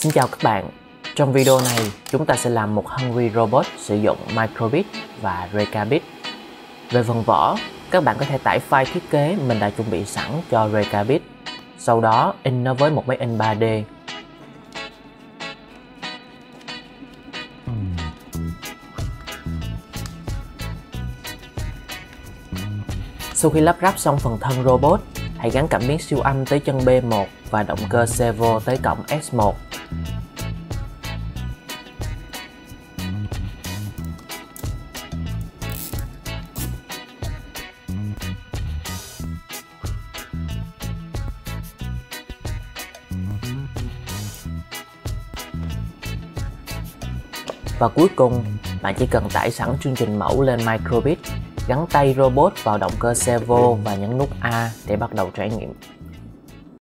Xin chào các bạn. Trong video này, chúng ta sẽ làm một Hungry Robot sử dụng Microbit và Rekabit. Về phần vỏ, các bạn có thể tải file thiết kế mình đã chuẩn bị sẵn cho Rekabit. Sau đó in nó với một máy in 3D. Sau khi lắp ráp xong phần thân robot, hãy gắn cảm biến siêu âm tới chân B1 và động cơ servo tới cổng S1. Và cuối cùng, bạn chỉ cần tải sẵn chương trình mẫu lên Microbit, gắn tay robot vào động cơ servo và nhấn nút A để bắt đầu trải nghiệm.